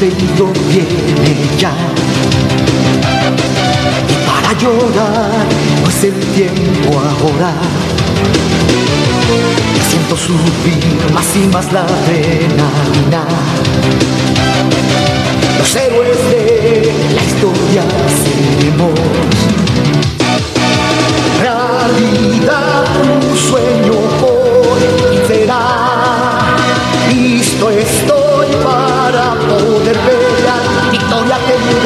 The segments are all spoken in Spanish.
venido viene ya. Y para llorar no es pues el tiempo ahora. Me siento subir más y más la adrenalina. Los héroes de la historia seremos. Realidad, un sueño por será. Listo estoy para poder ver victoria que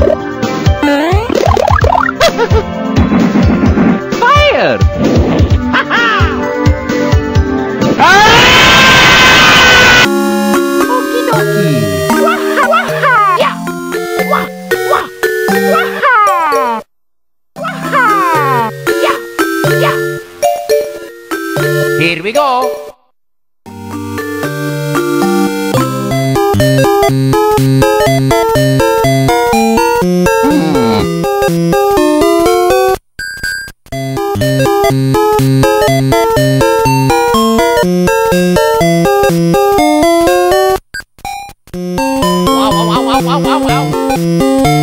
Fire! au, au, au, au.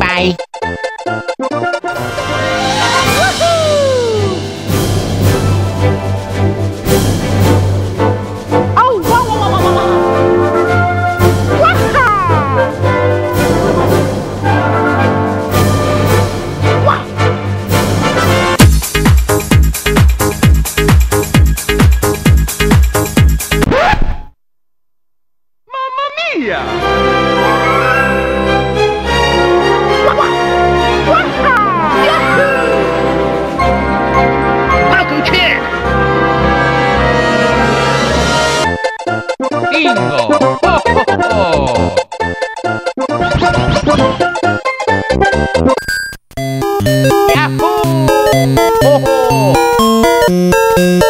Bye. bingo. Yahoo! Oh, oh.